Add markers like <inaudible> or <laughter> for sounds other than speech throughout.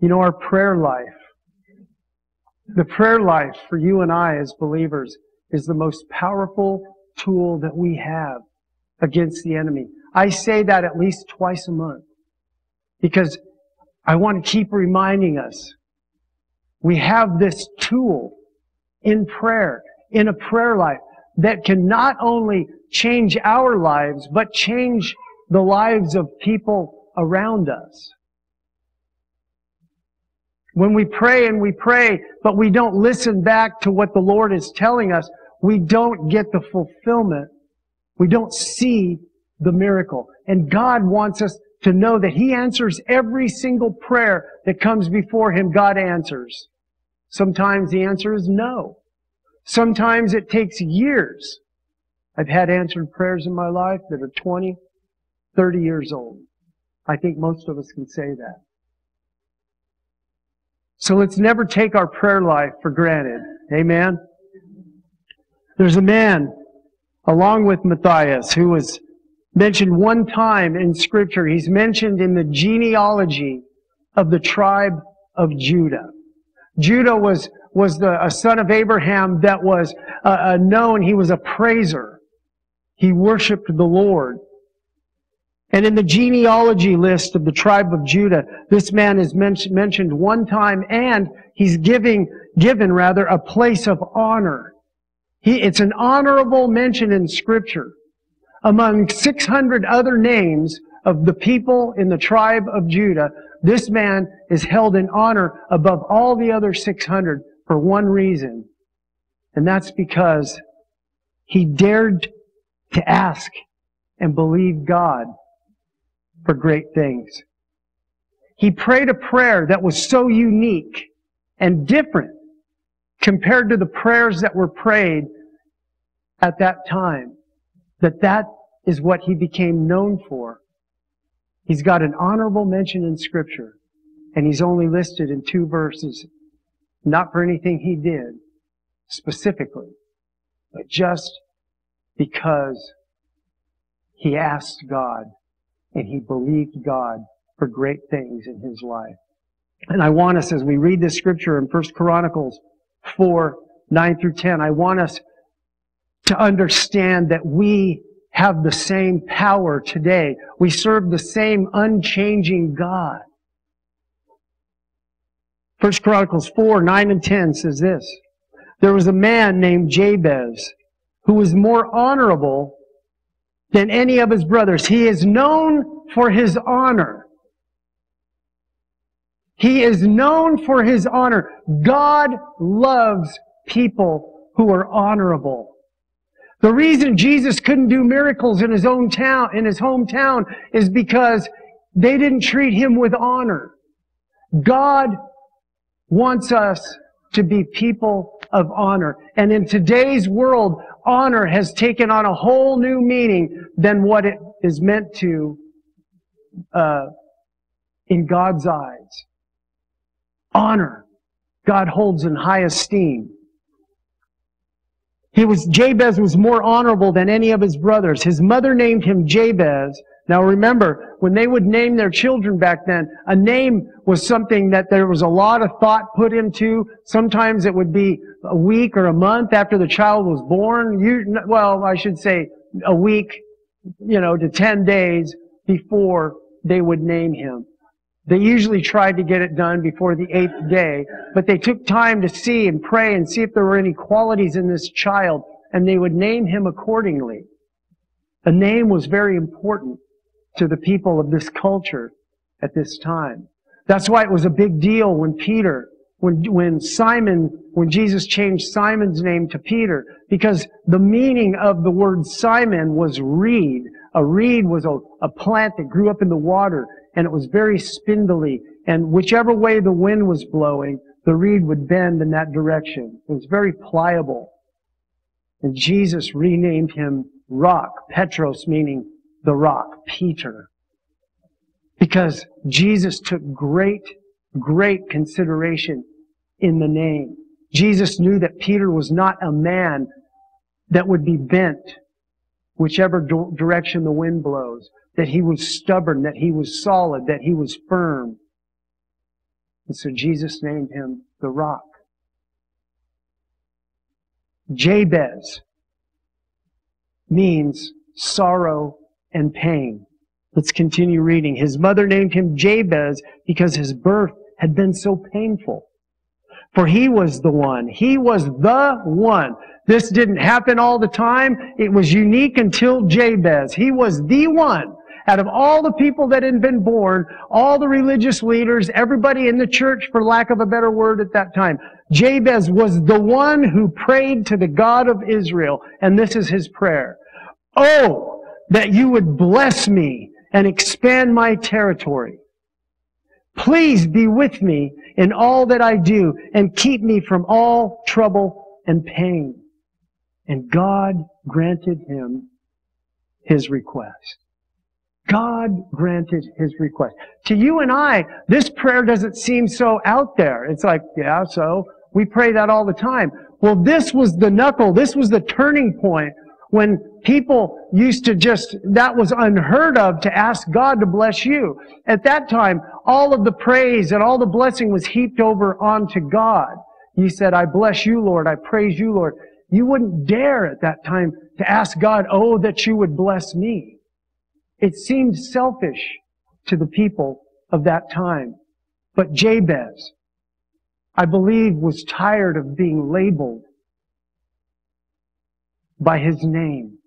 You know, our prayer life, the prayer life for you and I as believers is the most powerful tool that we have against the enemy. I say that at least twice a month because I want to keep reminding us we have this tool in prayer, in a prayer life that can not only change our lives, but change the lives of people around us. When we pray and we pray, but we don't listen back to what the Lord is telling us, we don't get the fulfillment. We don't see the miracle. And God wants us to know that He answers every single prayer that comes before Him. God answers. Sometimes the answer is no. Sometimes it takes years. I've had answered prayers in my life that are 20, 30 years old. I think most of us can say that. So let's never take our prayer life for granted. Amen. There's a man along with Matthias who was mentioned one time in scripture. He's mentioned in the genealogy of the tribe of Judah. Judah was, was the, a son of Abraham that was uh, uh, known. He was a praiser. He worshiped the Lord. And in the genealogy list of the tribe of Judah, this man is men- mentioned one time and he's giving, given rather, a place of honor. He, it's an honorable mention in scripture. Among 600 other names of the people in the tribe of Judah, this man is held in honor above all the other 600 for one reason. And that's because he dared to ask and believe God for great things. He prayed a prayer that was so unique and different compared to the prayers that were prayed at that time that that is what he became known for. He's got an honorable mention in scripture and he's only listed in two verses, not for anything he did specifically, but just because he asked God and he believed God for great things in his life. And I want us, as we read this scripture in 1 Chronicles 4, 9 through 10, I want us to understand that we have the same power today. We serve the same unchanging God. 1 Chronicles 4, 9 and 10 says this. There was a man named Jabez who was more honorable than any of his brothers. He is known for his honor. He is known for his honor. God loves people who are honorable. The reason Jesus couldn't do miracles in his own town, in his hometown, is because they didn't treat him with honor. God wants us to be people of honor. And in today's world, honor has taken on a whole new meaning than what it is meant to uh, in God's eyes. Honor, God holds in high esteem. He was, Jabez was more honorable than any of his brothers. His mother named him Jabez. Now remember, when they would name their children back then, a name was something that there was a lot of thought put into. Sometimes it would be a week or a month after the child was born. You, well, I should say a week, you know, to 10 days before they would name him. They usually tried to get it done before the eighth day, but they took time to see and pray and see if there were any qualities in this child, and they would name him accordingly. A name was very important to the people of this culture at this time. That's why it was a big deal when Peter, when, when Simon, when Jesus changed Simon's name to Peter, because the meaning of the word Simon was reed. A reed was a, a plant that grew up in the water and it was very spindly. And whichever way the wind was blowing, the reed would bend in that direction. It was very pliable. And Jesus renamed him Rock, Petros meaning the rock, Peter. Because Jesus took great, great consideration in the name. Jesus knew that Peter was not a man that would be bent whichever direction the wind blows, that he was stubborn, that he was solid, that he was firm. And so Jesus named him the rock. Jabez means sorrow and pain. Let's continue reading. His mother named him Jabez because his birth had been so painful. For he was the one. He was the one. This didn't happen all the time. It was unique until Jabez. He was the one out of all the people that had been born, all the religious leaders, everybody in the church, for lack of a better word at that time, Jabez was the one who prayed to the God of Israel. And this is his prayer. Oh, that you would bless me and expand my territory. Please be with me in all that I do and keep me from all trouble and pain. And God granted him his request. God granted his request. To you and I, this prayer doesn't seem so out there. It's like, yeah, so we pray that all the time. Well, this was the knuckle. This was the turning point when people used to just, that was unheard of to ask God to bless you. At that time, all of the praise and all the blessing was heaped over onto God. You said, I bless you, Lord. I praise you, Lord. You wouldn't dare at that time to ask God, oh, that you would bless me. It seemed selfish to the people of that time. But Jabez, I believe, was tired of being labeled by his name,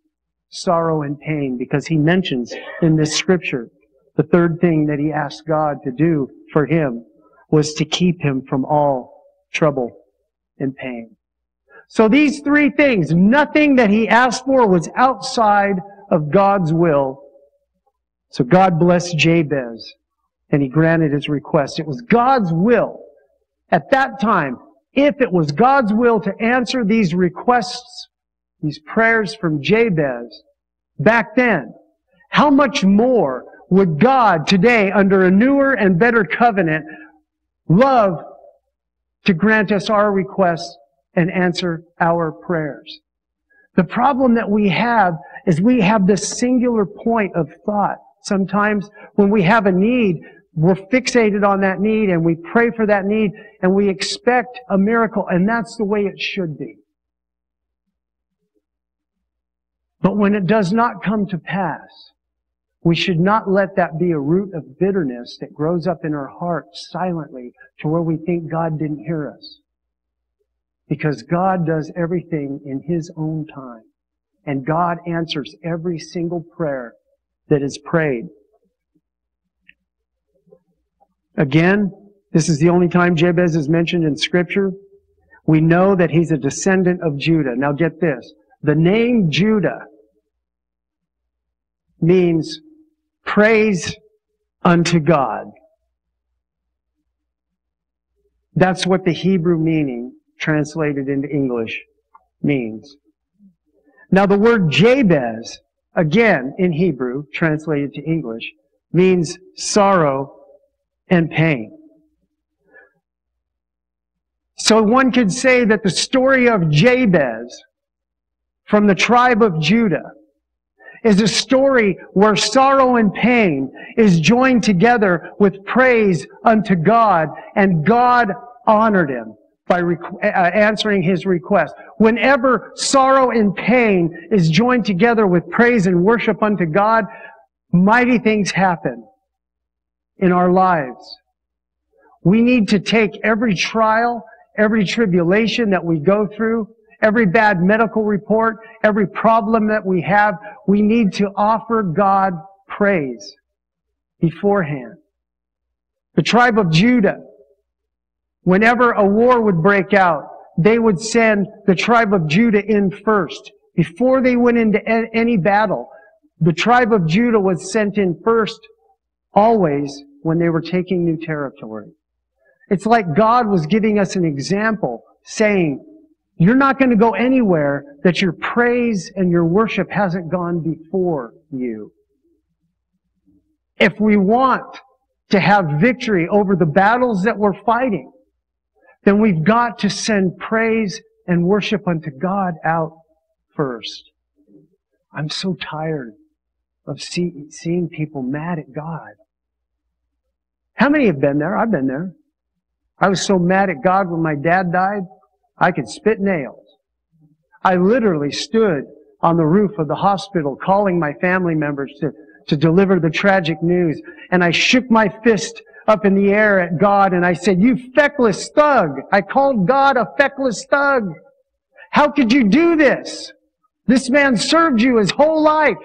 sorrow and pain, because he mentions in this scripture the third thing that he asked God to do for him was to keep him from all trouble and pain. So these three things, nothing that he asked for was outside of God's will so God blessed Jabez and he granted his request. It was God's will at that time, if it was God's will to answer these requests, these prayers from Jabez back then, how much more would God today, under a newer and better covenant, love to grant us our requests and answer our prayers? The problem that we have is we have this singular point of thought Sometimes when we have a need, we're fixated on that need and we pray for that need and we expect a miracle and that's the way it should be. But when it does not come to pass, we should not let that be a root of bitterness that grows up in our hearts silently to where we think God didn't hear us. Because God does everything in His own time. And God answers every single prayer that is prayed. Again, this is the only time Jabez is mentioned in Scripture. We know that he's a descendant of Judah. Now get this. The name Judah means praise unto God. That's what the Hebrew meaning translated into English means. Now the word Jabez again in Hebrew, translated to English, means sorrow and pain. So one could say that the story of Jabez from the tribe of Judah is a story where sorrow and pain is joined together with praise unto God, and God honored him by uh, answering his request. Whenever sorrow and pain is joined together with praise and worship unto God, mighty things happen in our lives. We need to take every trial, every tribulation that we go through, every bad medical report, every problem that we have, we need to offer God praise beforehand. The tribe of Judah Whenever a war would break out, they would send the tribe of Judah in first. Before they went into any battle, the tribe of Judah was sent in first always when they were taking new territory. It's like God was giving us an example saying, you're not going to go anywhere that your praise and your worship hasn't gone before you. If we want to have victory over the battles that we're fighting, then we've got to send praise and worship unto God out first. I'm so tired of see, seeing people mad at God. How many have been there? I've been there. I was so mad at God when my dad died, I could spit nails. I literally stood on the roof of the hospital calling my family members to, to deliver the tragic news. And I shook my fist up in the air at God and I said, you feckless thug. I called God a feckless thug. How could you do this? This man served you his whole life.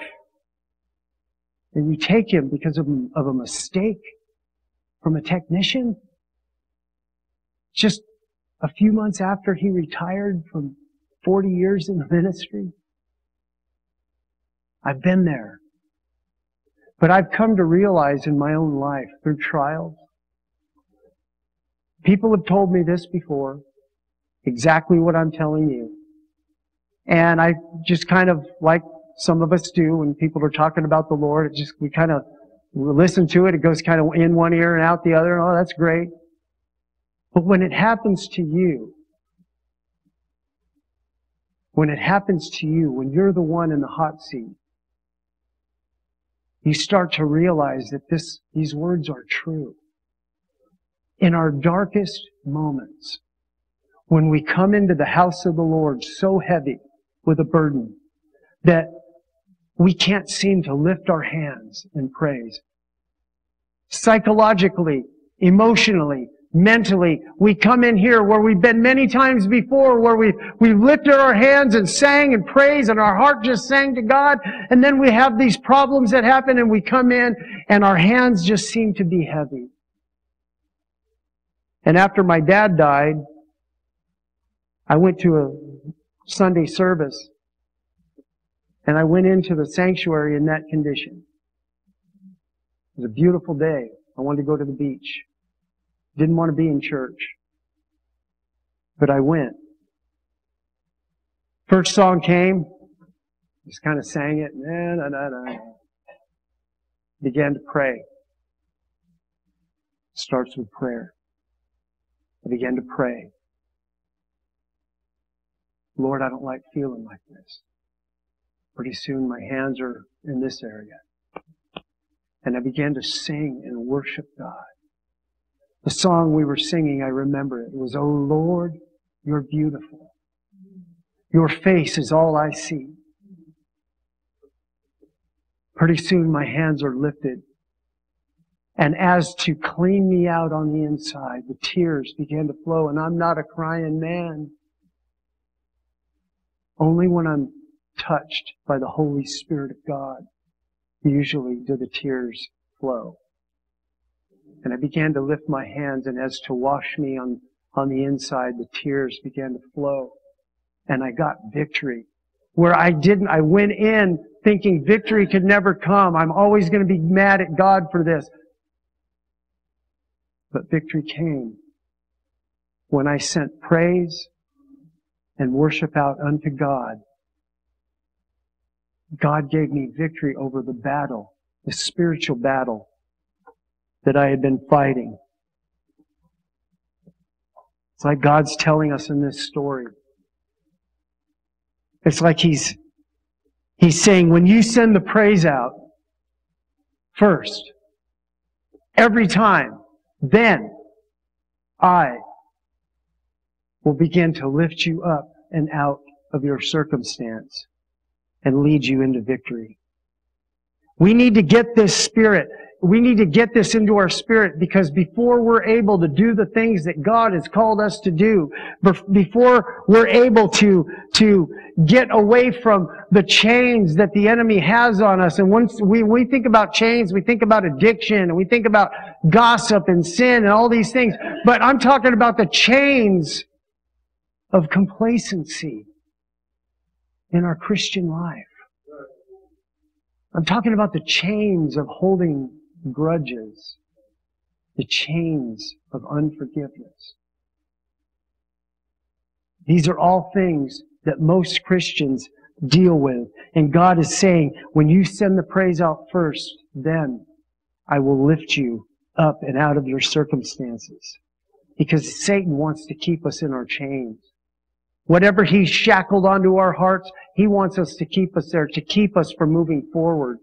And you take him because of, of a mistake from a technician? Just a few months after he retired from 40 years in the ministry? I've been there. But I've come to realize in my own life through trials, people have told me this before, exactly what I'm telling you. And I just kind of, like some of us do, when people are talking about the Lord, it just, we kind of listen to it. It goes kind of in one ear and out the other. Oh, that's great. But when it happens to you, when it happens to you, when you're the one in the hot seat, you start to realize that this, these words are true. In our darkest moments, when we come into the house of the Lord so heavy with a burden that we can't seem to lift our hands in praise. Psychologically, emotionally, mentally. We come in here where we've been many times before, where we, we lifted our hands and sang and praised and our heart just sang to God. And then we have these problems that happen and we come in and our hands just seem to be heavy. And after my dad died, I went to a Sunday service and I went into the sanctuary in that condition. It was a beautiful day. I wanted to go to the beach. Didn't want to be in church. But I went. First song came. Just kind of sang it. Nah, nah, nah. Began to pray. Starts with prayer. I began to pray. Lord, I don't like feeling like this. Pretty soon my hands are in this area. And I began to sing and worship God. The song we were singing, I remember it. Was, Oh Lord, you're beautiful. Your face is all I see. Pretty soon my hands are lifted. And as to clean me out on the inside, the tears began to flow. And I'm not a crying man. Only when I'm touched by the Holy Spirit of God, usually do the tears flow. And I began to lift my hands, and as to wash me on, on the inside, the tears began to flow. And I got victory. Where I didn't, I went in thinking victory could never come. I'm always going to be mad at God for this. But victory came when I sent praise and worship out unto God. God gave me victory over the battle, the spiritual battle that I had been fighting. It's like God's telling us in this story. It's like He's, He's saying, when you send the praise out first, every time, then I will begin to lift you up and out of your circumstance and lead you into victory. We need to get this spirit we need to get this into our spirit because before we're able to do the things that God has called us to do, before we're able to, to get away from the chains that the enemy has on us, and once we, we think about chains, we think about addiction, and we think about gossip and sin and all these things, but I'm talking about the chains of complacency in our Christian life. I'm talking about the chains of holding grudges, the chains of unforgiveness. These are all things that most Christians deal with. And God is saying, when you send the praise out first, then I will lift you up and out of your circumstances. Because Satan wants to keep us in our chains. Whatever he's shackled onto our hearts, he wants us to keep us there, to keep us from moving forward.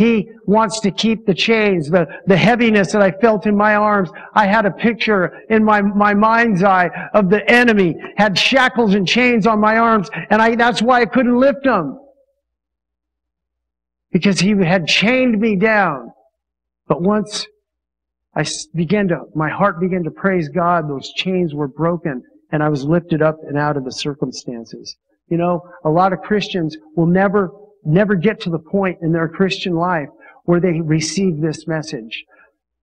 He wants to keep the chains, the, the heaviness that I felt in my arms. I had a picture in my, my mind's eye of the enemy had shackles and chains on my arms, and I, that's why I couldn't lift them. Because he had chained me down. But once I began to, my heart began to praise God, those chains were broken, and I was lifted up and out of the circumstances. You know, a lot of Christians will never never get to the point in their Christian life where they receive this message.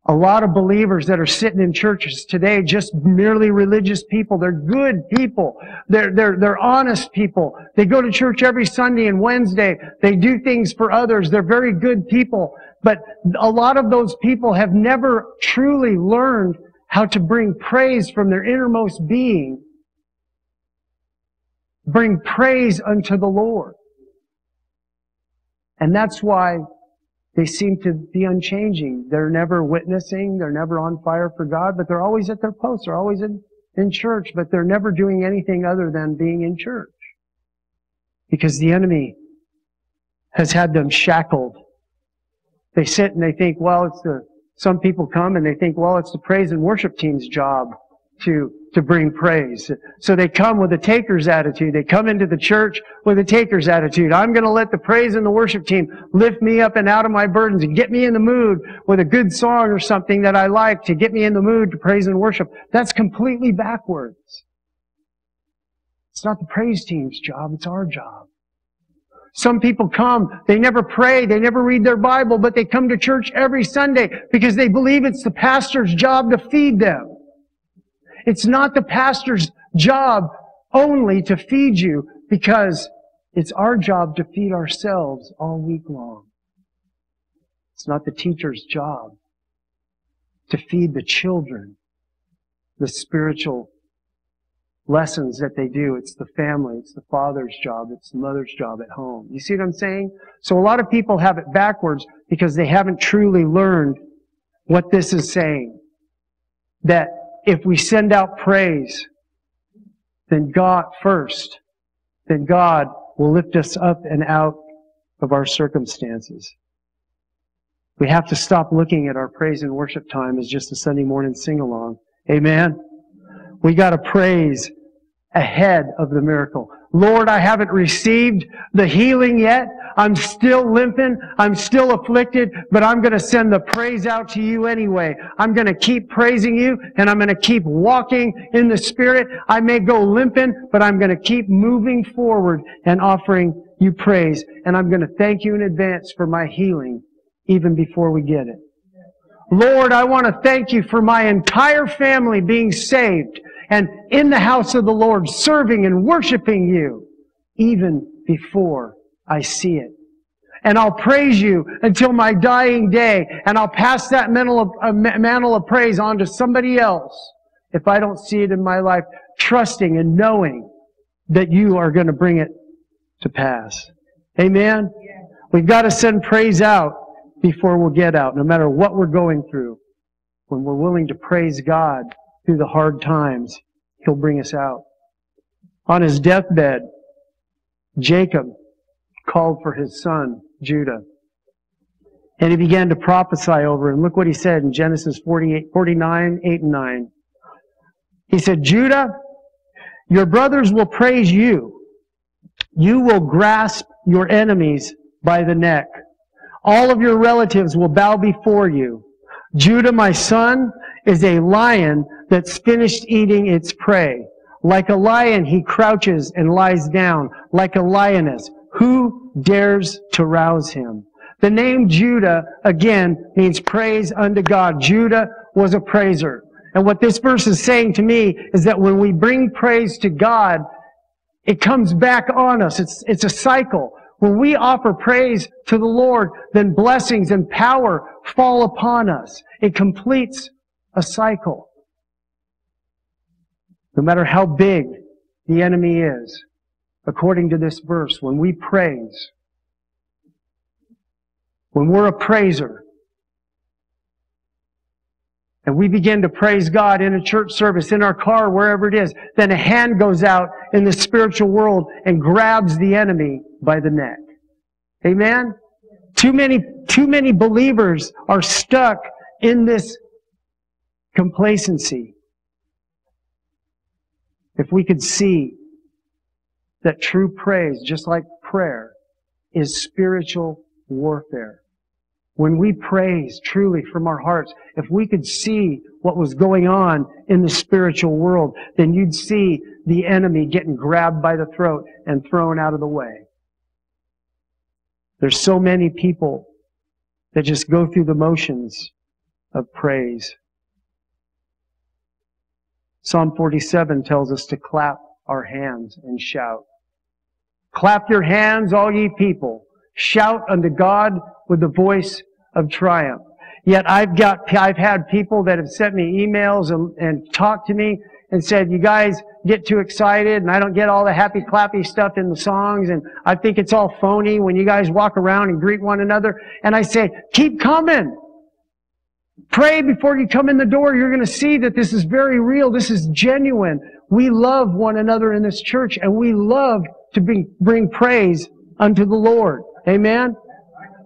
A lot of believers that are sitting in churches today, just merely religious people, they're good people. They're, they're, they're honest people. They go to church every Sunday and Wednesday. They do things for others. They're very good people. But a lot of those people have never truly learned how to bring praise from their innermost being. Bring praise unto the Lord. And that's why they seem to be unchanging. They're never witnessing. They're never on fire for God, but they're always at their posts. They're always in, in church, but they're never doing anything other than being in church. Because the enemy has had them shackled. They sit and they think, well, it's the, some people come and they think, well, it's the praise and worship team's job to to bring praise. So they come with a taker's attitude. They come into the church with a taker's attitude. I'm going to let the praise and the worship team lift me up and out of my burdens and get me in the mood with a good song or something that I like to get me in the mood to praise and worship. That's completely backwards. It's not the praise team's job. It's our job. Some people come, they never pray, they never read their Bible, but they come to church every Sunday because they believe it's the pastor's job to feed them. It's not the pastor's job only to feed you because it's our job to feed ourselves all week long. It's not the teacher's job to feed the children the spiritual lessons that they do. It's the family. It's the father's job. It's the mother's job at home. You see what I'm saying? So a lot of people have it backwards because they haven't truly learned what this is saying. That if we send out praise, then God first, then God will lift us up and out of our circumstances. We have to stop looking at our praise and worship time as just a Sunday morning sing along. Amen. We got to praise ahead of the miracle. Lord, I haven't received the healing yet. I'm still limping. I'm still afflicted, but I'm going to send the praise out to you anyway. I'm going to keep praising you and I'm going to keep walking in the Spirit. I may go limping, but I'm going to keep moving forward and offering you praise. And I'm going to thank you in advance for my healing even before we get it. Lord, I want to thank you for my entire family being saved and in the house of the Lord, serving and worshiping you, even before I see it. And I'll praise you until my dying day, and I'll pass that mantle of, uh, mantle of praise on to somebody else if I don't see it in my life, trusting and knowing that you are going to bring it to pass. Amen? We've got to send praise out before we'll get out, no matter what we're going through. When we're willing to praise God, through the hard times, He'll bring us out. On his deathbed, Jacob called for his son, Judah. And he began to prophesy over him. Look what he said in Genesis 48, 49, 8 and 9. He said, Judah, your brothers will praise you. You will grasp your enemies by the neck. All of your relatives will bow before you. Judah, my son, is a lion that's finished eating its prey. Like a lion, he crouches and lies down. Like a lioness, who dares to rouse him? The name Judah, again, means praise unto God. Judah was a praiser. And what this verse is saying to me is that when we bring praise to God, it comes back on us. It's, it's a cycle. When we offer praise to the Lord, then blessings and power fall upon us. It completes a cycle. No matter how big the enemy is, according to this verse, when we praise, when we're a praiser, and we begin to praise God in a church service, in our car, wherever it is, then a hand goes out in the spiritual world and grabs the enemy by the neck. Amen? Too many, too many believers are stuck in this complacency. If we could see that true praise, just like prayer, is spiritual warfare. When we praise truly from our hearts, if we could see what was going on in the spiritual world, then you'd see the enemy getting grabbed by the throat and thrown out of the way. There's so many people that just go through the motions of praise. Psalm 47 tells us to clap our hands and shout. Clap your hands, all ye people. Shout unto God with the voice of triumph. Yet I've got, I've had people that have sent me emails and, and talked to me and said, you guys get too excited and I don't get all the happy clappy stuff in the songs and I think it's all phony when you guys walk around and greet one another. And I say, keep coming. Pray before you come in the door. You're going to see that this is very real. This is genuine. We love one another in this church and we love to bring, bring praise unto the Lord. Amen?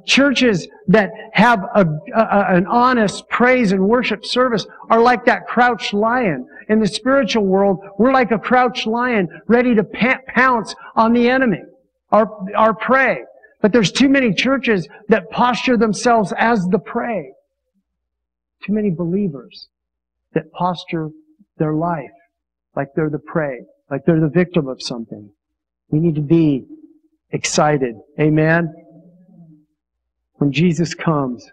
Churches that have a, a, an honest praise and worship service are like that crouched lion. In the spiritual world, we're like a crouched lion ready to pounce on the enemy, our, our prey. But there's too many churches that posture themselves as the prey. Too many believers that posture their life like they're the prey, like they're the victim of something. We need to be excited. Amen? When Jesus comes,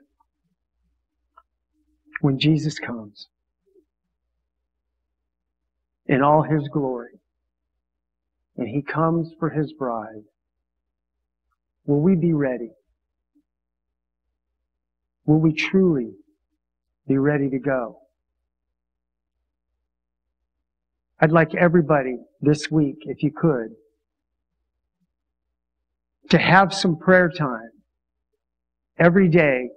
when Jesus comes in all his glory, and he comes for his bride, will we be ready? Will we truly be ready to go? I'd like everybody this week, if you could, to have some prayer time every day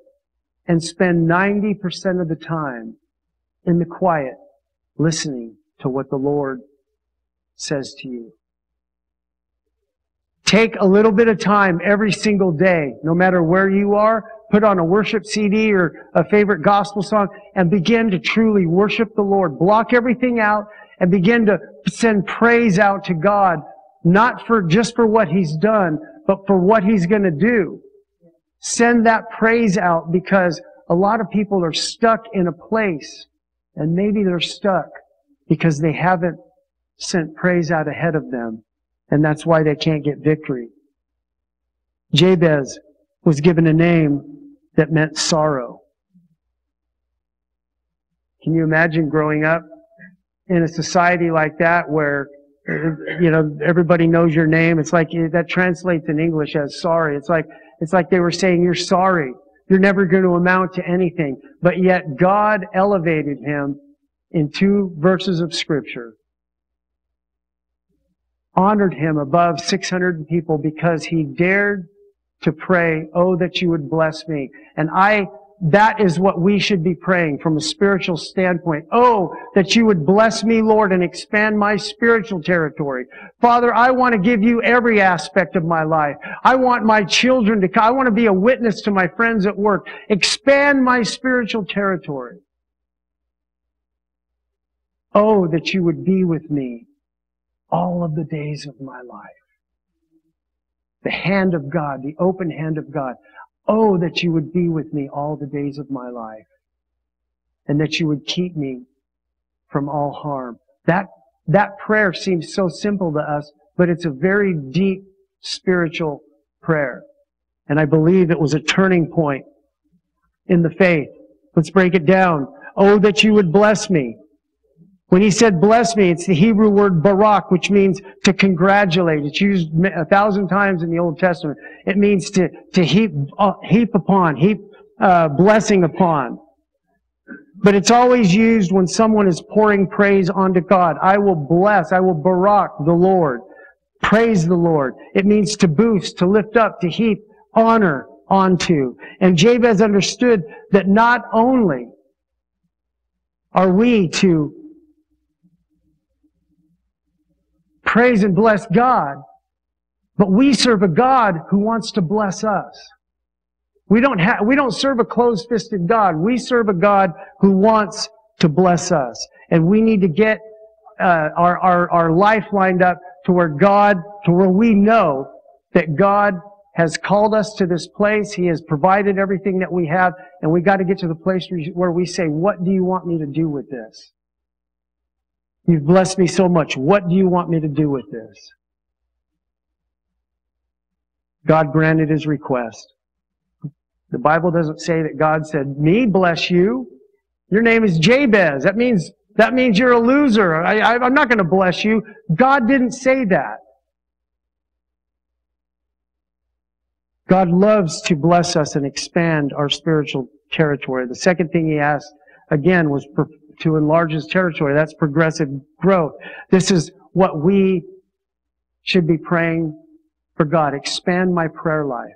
and spend 90% of the time in the quiet listening to what the Lord says to you. Take a little bit of time every single day, no matter where you are, put on a worship CD or a favorite gospel song and begin to truly worship the Lord. Block everything out and begin to send praise out to God, not for just for what He's done, but for what He's going to do. Send that praise out because a lot of people are stuck in a place and maybe they're stuck because they haven't sent praise out ahead of them and that's why they can't get victory. Jabez was given a name that meant sorrow. Can you imagine growing up in a society like that where you know everybody knows your name. It's like that translates in english as sorry. It's like it's like they were saying you're sorry. You're never going to amount to anything. But yet god elevated him in two verses of scripture honored him above 600 people because he dared to pray oh that you would bless me. And i that is what we should be praying from a spiritual standpoint. Oh, that you would bless me, Lord, and expand my spiritual territory. Father, I want to give you every aspect of my life. I want my children to, I want to be a witness to my friends at work. Expand my spiritual territory. Oh, that you would be with me all of the days of my life. The hand of God, the open hand of God. Oh, that you would be with me all the days of my life and that you would keep me from all harm. That, that prayer seems so simple to us, but it's a very deep spiritual prayer. And I believe it was a turning point in the faith. Let's break it down. Oh, that you would bless me. When he said bless me, it's the Hebrew word barak, which means to congratulate. It's used a thousand times in the Old Testament. It means to, to heap, uh, heap upon, heap uh, blessing upon. But it's always used when someone is pouring praise onto God. I will bless, I will barak the Lord. Praise the Lord. It means to boost, to lift up, to heap honor onto. And Jabez understood that not only are we to praise and bless God, but we serve a God who wants to bless us. We don't have, we don't serve a closed-fisted God. We serve a God who wants to bless us. And we need to get uh, our, our, our life lined up to where God, to where we know that God has called us to this place. He has provided everything that we have, and we got to get to the place where we say, what do you want me to do with this? You've blessed me so much. What do you want me to do with this? God granted his request. The Bible doesn't say that God said, me bless you. Your name is Jabez. That means, that means you're a loser. I, I'm not going to bless you. God didn't say that. God loves to bless us and expand our spiritual territory. The second thing he asked, again, was to enlarge his territory. That's progressive growth. This is what we should be praying for God. Expand my prayer life.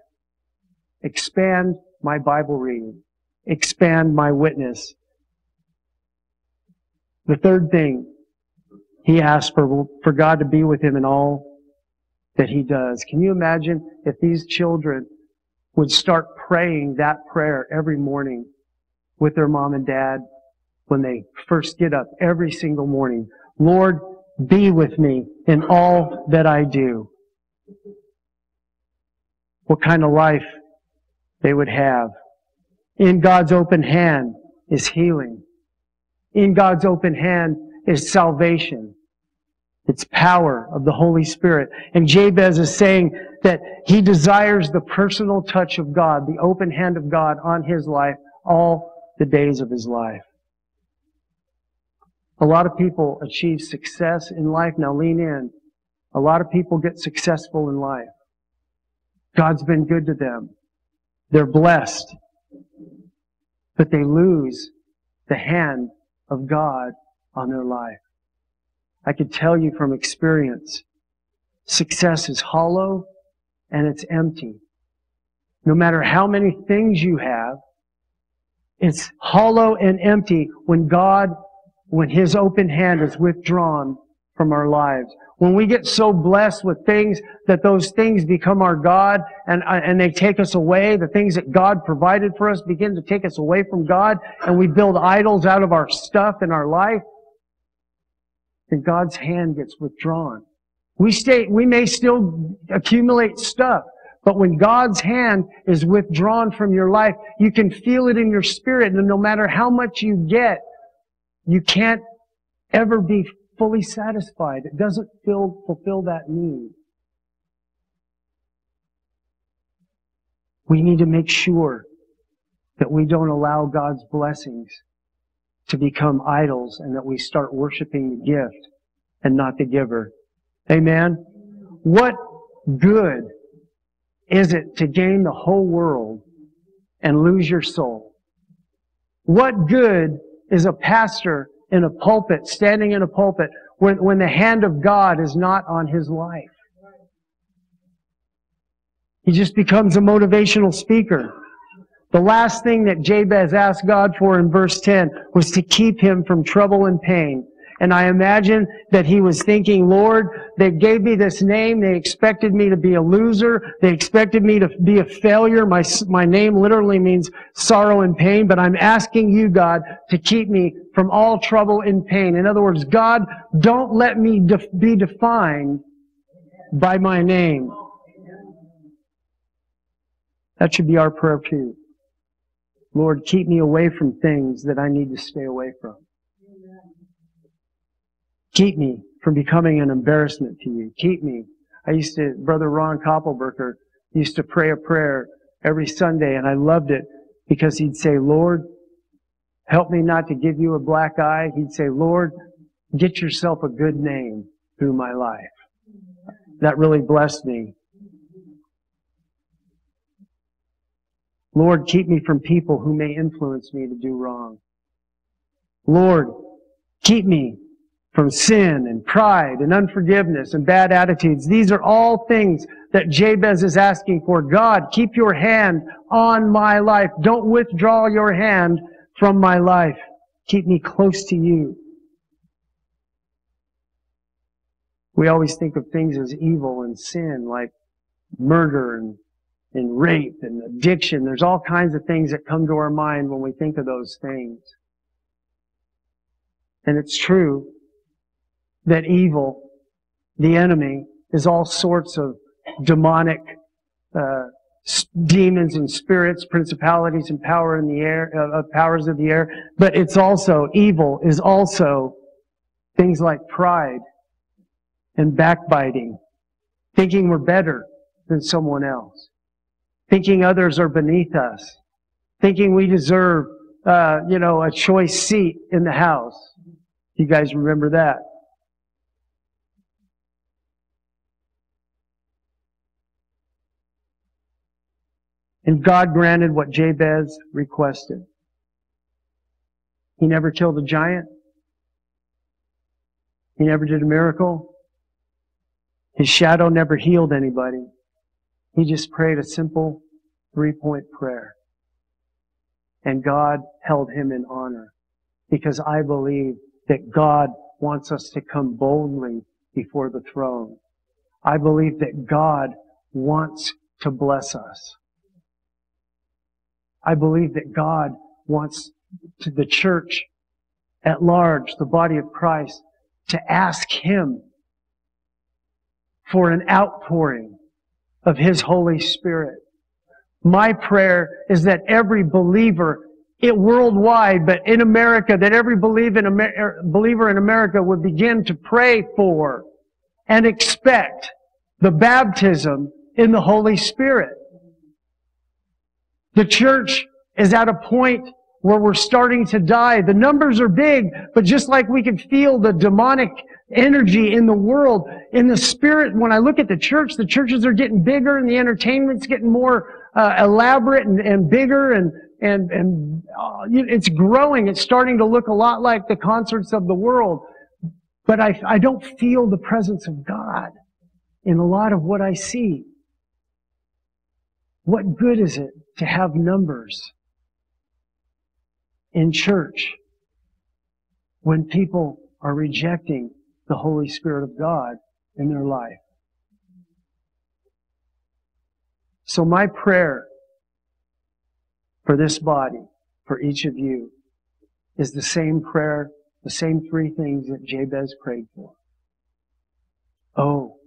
Expand my Bible reading. Expand my witness. The third thing, he asked for, for God to be with him in all that he does. Can you imagine if these children would start praying that prayer every morning with their mom and dad when they first get up every single morning? Lord, be with me in all that I do. What kind of life they would have. In God's open hand is healing. In God's open hand is salvation. It's power of the Holy Spirit. And Jabez is saying that he desires the personal touch of God, the open hand of God on his life all the days of his life. A lot of people achieve success in life. Now lean in. A lot of people get successful in life. God's been good to them. They're blessed. But they lose the hand of God on their life. I could tell you from experience, success is hollow and it's empty. No matter how many things you have, it's hollow and empty when God, when His open hand is withdrawn from our lives. When we get so blessed with things that those things become our God and, uh, and they take us away, the things that God provided for us begin to take us away from God and we build idols out of our stuff in our life, then God's hand gets withdrawn. We stay, we may still accumulate stuff, but when God's hand is withdrawn from your life, you can feel it in your spirit, and no matter how much you get, you can't ever be fully satisfied. It doesn't fill, fulfill that need. We need to make sure that we don't allow God's blessings to become idols and that we start worshiping the gift and not the giver. Amen? What good is it to gain the whole world and lose your soul? What good is a pastor in a pulpit, standing in a pulpit, when, when the hand of God is not on his life? He just becomes a motivational speaker. The last thing that Jabez asked God for in verse 10 was to keep him from trouble and pain. And I imagine that he was thinking, Lord, they gave me this name. They expected me to be a loser. They expected me to be a failure. My, my name literally means sorrow and pain, but I'm asking you, God, to keep me from all trouble and pain. In other words, God, don't let me def- be defined by my name. That should be our prayer too. Lord, keep me away from things that I need to stay away from. Keep me from becoming an embarrassment to you. Keep me. I used to, Brother Ron Koppelberger used to pray a prayer every Sunday, and I loved it because he'd say, Lord, help me not to give you a black eye. He'd say, Lord, get yourself a good name through my life. That really blessed me. Lord, keep me from people who may influence me to do wrong. Lord, keep me from sin and pride and unforgiveness and bad attitudes. These are all things that Jabez is asking for. God, keep your hand on my life. Don't withdraw your hand from my life. Keep me close to you. We always think of things as evil and sin, like murder and and rape and addiction. There's all kinds of things that come to our mind when we think of those things. And it's true that evil, the enemy, is all sorts of demonic uh, demons and spirits, principalities and power in the air, uh, uh, powers of the air. But it's also evil is also things like pride and backbiting, thinking we're better than someone else, thinking others are beneath us, thinking we deserve, uh, you know, a choice seat in the house. You guys remember that? And God granted what Jabez requested. He never killed a giant. He never did a miracle. His shadow never healed anybody. He just prayed a simple three point prayer. And God held him in honor because I believe that God wants us to come boldly before the throne. I believe that God wants to bless us. I believe that God wants to the church at large, the body of Christ, to ask Him for an outpouring of His Holy Spirit. My prayer is that every believer it worldwide, but in America, that every in, Amer- er, believer in America would begin to pray for and expect the baptism in the Holy Spirit. The church is at a point where we're starting to die. The numbers are big, but just like we can feel the demonic energy in the world, in the spirit, when I look at the church, the churches are getting bigger and the entertainment's getting more uh, elaborate and, and, bigger and, and, and uh, it's growing. It's starting to look a lot like the concerts of the world. But I, I don't feel the presence of God in a lot of what I see. What good is it to have numbers in church when people are rejecting the Holy Spirit of God in their life? So my prayer for this body, for each of you, is the same prayer, the same three things that Jabez prayed for. Oh,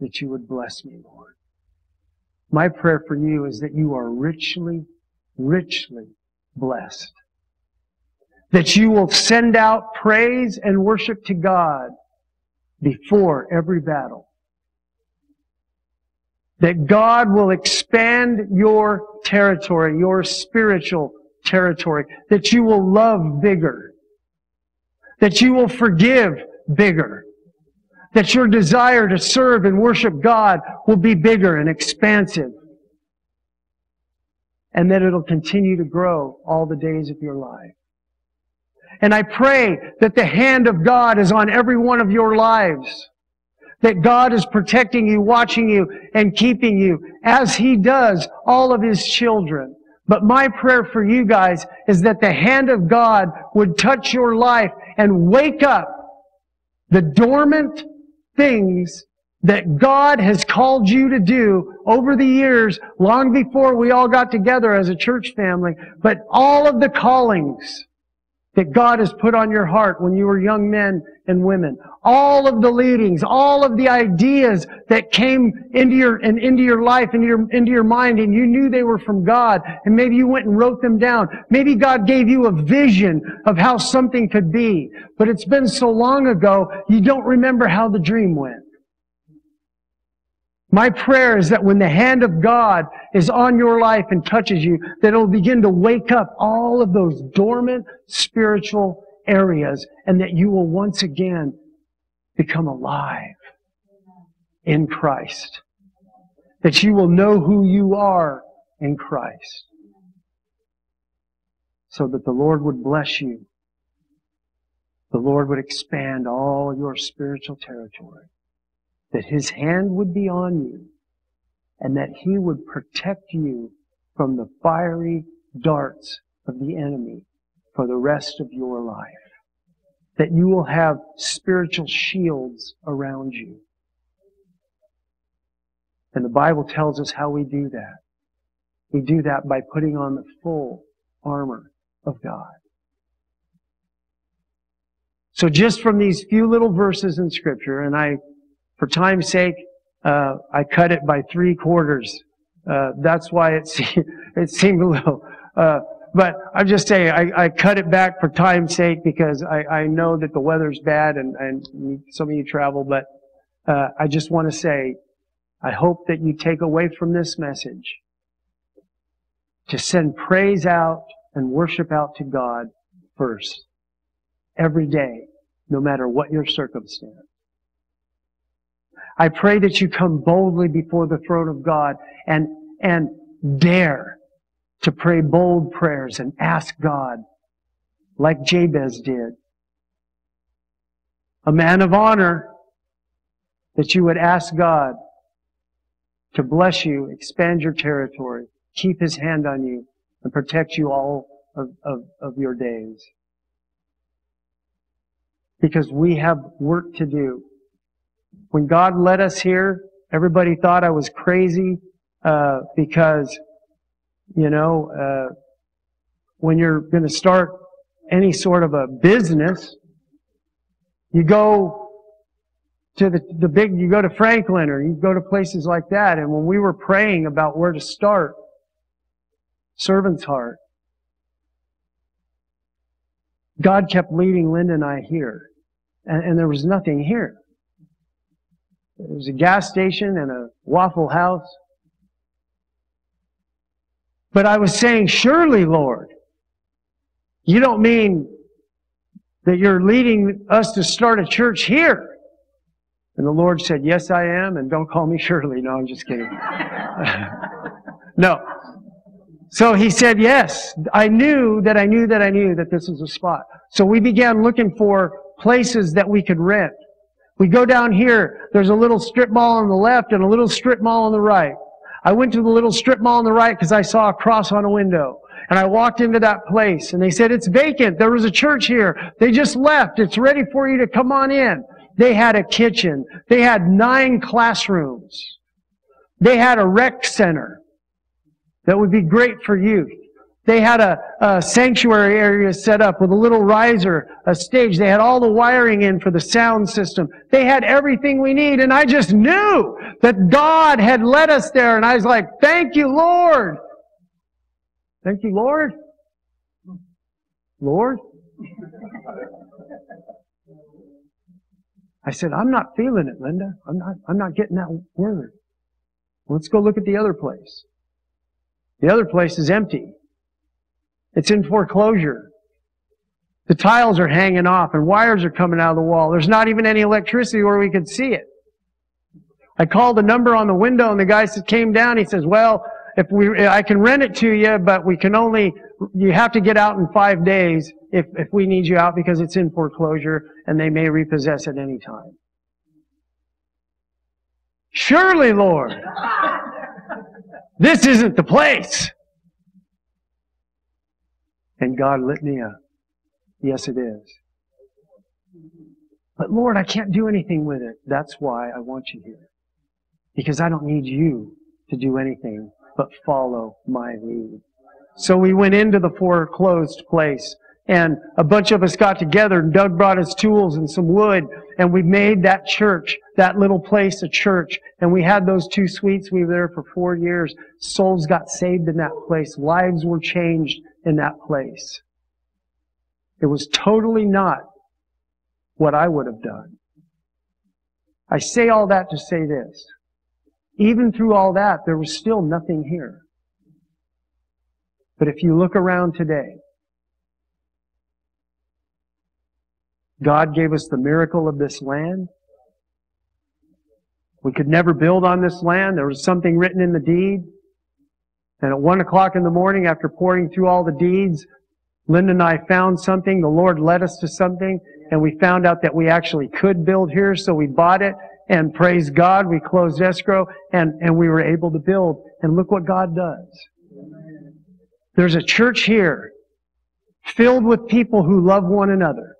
that you would bless me, Lord. My prayer for you is that you are richly, richly blessed. That you will send out praise and worship to God before every battle. That God will expand your territory, your spiritual territory. That you will love bigger. That you will forgive bigger that your desire to serve and worship God will be bigger and expansive. And that it'll continue to grow all the days of your life. And I pray that the hand of God is on every one of your lives. That God is protecting you, watching you, and keeping you as He does all of His children. But my prayer for you guys is that the hand of God would touch your life and wake up the dormant things that God has called you to do over the years, long before we all got together as a church family, but all of the callings that God has put on your heart when you were young men and women. All of the leadings, all of the ideas that came into your, and into your life, into your, into your mind, and you knew they were from God, and maybe you went and wrote them down. Maybe God gave you a vision of how something could be, but it's been so long ago, you don't remember how the dream went. My prayer is that when the hand of God is on your life and touches you, that it'll begin to wake up all of those dormant spiritual areas and that you will once again become alive in Christ. That you will know who you are in Christ. So that the Lord would bless you. The Lord would expand all your spiritual territory that his hand would be on you and that he would protect you from the fiery darts of the enemy for the rest of your life. That you will have spiritual shields around you. And the Bible tells us how we do that. We do that by putting on the full armor of God. So just from these few little verses in scripture, and I, for time's sake, uh, I cut it by three quarters. Uh, that's why it, <laughs> seemed, it seemed a little, uh, but I'm just saying, I, I cut it back for time's sake because I, I know that the weather's bad and, and some of you travel, but uh, I just want to say, I hope that you take away from this message to send praise out and worship out to God first. Every day, no matter what your circumstance. I pray that you come boldly before the throne of God and, and dare to pray bold prayers and ask God, like Jabez did. A man of honor, that you would ask God to bless you, expand your territory, keep his hand on you, and protect you all of, of, of your days. Because we have work to do. When God led us here, everybody thought I was crazy uh, because you know, uh, when you're going to start any sort of a business, you go to the, the big, you go to Franklin or you go to places like that. And when we were praying about where to start, servant's heart, God kept leading Linda and I here. And, and there was nothing here. There was a gas station and a Waffle House but I was saying, surely, Lord, you don't mean that you're leading us to start a church here. And the Lord said, yes, I am. And don't call me Shirley. No, I'm just kidding. <laughs> no. So he said, yes, I knew that I knew that I knew that this was a spot. So we began looking for places that we could rent. We go down here, there's a little strip mall on the left and a little strip mall on the right. I went to the little strip mall on the right because I saw a cross on a window. And I walked into that place and they said, it's vacant. There was a church here. They just left. It's ready for you to come on in. They had a kitchen. They had nine classrooms. They had a rec center that would be great for youth. They had a, a, sanctuary area set up with a little riser, a stage. They had all the wiring in for the sound system. They had everything we need. And I just knew that God had led us there. And I was like, thank you, Lord. Thank you, Lord. Lord. I said, I'm not feeling it, Linda. I'm not, I'm not getting that word. Let's go look at the other place. The other place is empty. It's in foreclosure. The tiles are hanging off and wires are coming out of the wall. There's not even any electricity where we could see it. I called the number on the window and the guy came down. He says, well, if we, I can rent it to you, but we can only, you have to get out in five days if, if we need you out because it's in foreclosure and they may repossess at any time. Surely, Lord, this isn't the place. And God lit me up. Yes, it is. But Lord, I can't do anything with it. That's why I want you here. Because I don't need you to do anything but follow my lead. So we went into the foreclosed place and a bunch of us got together and Doug brought his tools and some wood and we made that church, that little place a church. And we had those two suites. We were there for four years. Souls got saved in that place. Lives were changed in that place. It was totally not what I would have done. I say all that to say this. Even through all that, there was still nothing here. But if you look around today, God gave us the miracle of this land. We could never build on this land. There was something written in the deed. And at one o'clock in the morning, after pouring through all the deeds, Linda and I found something. The Lord led us to something, and we found out that we actually could build here, so we bought it, and praise God, we closed escrow, and, and we were able to build. And look what God does. There's a church here filled with people who love one another.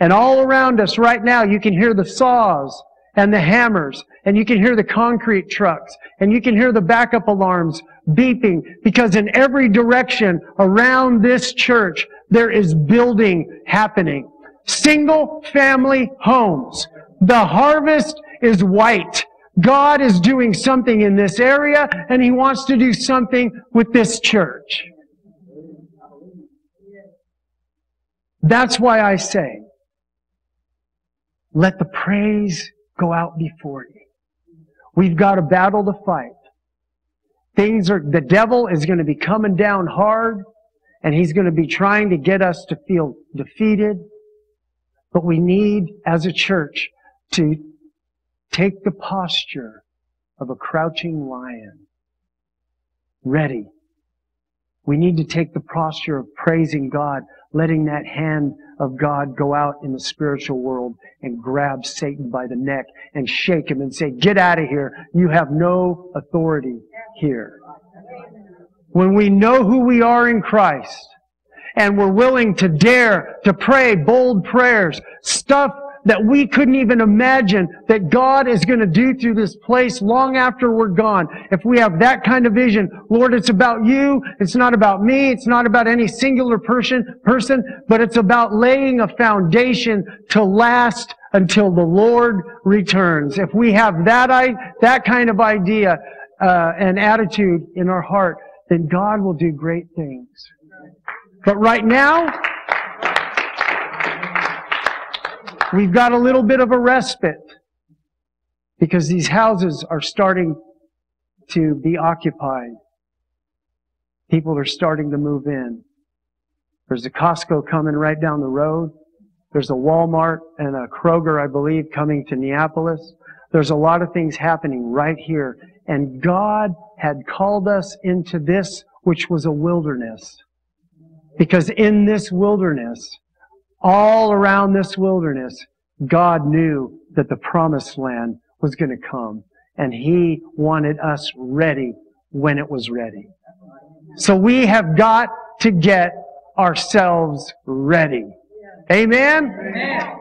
And all around us right now, you can hear the saws and the hammers, and you can hear the concrete trucks, and you can hear the backup alarms beeping because in every direction around this church, there is building happening. Single family homes. The harvest is white. God is doing something in this area and He wants to do something with this church. That's why I say, let the praise go out before you. We've got a battle to fight. Things are, the devil is going to be coming down hard and he's going to be trying to get us to feel defeated. But we need, as a church, to take the posture of a crouching lion, ready. We need to take the posture of praising God, letting that hand of God go out in the spiritual world and grab Satan by the neck and shake him and say, get out of here. You have no authority here. When we know who we are in Christ and we're willing to dare to pray bold prayers, stuff that we couldn't even imagine that God is going to do through this place long after we're gone. If we have that kind of vision, Lord, it's about you. It's not about me. It's not about any singular person, person, but it's about laying a foundation to last until the Lord returns. If we have that, I, that kind of idea uh, and attitude in our heart, then God will do great things. But right now, we've got a little bit of a respite because these houses are starting to be occupied. People are starting to move in. There's a Costco coming right down the road. There's a Walmart and a Kroger, I believe, coming to Neapolis. There's a lot of things happening right here. And God had called us into this, which was a wilderness. Because in this wilderness, all around this wilderness, God knew that the promised land was going to come. And He wanted us ready when it was ready. So we have got to get ourselves ready. Amen? Amen.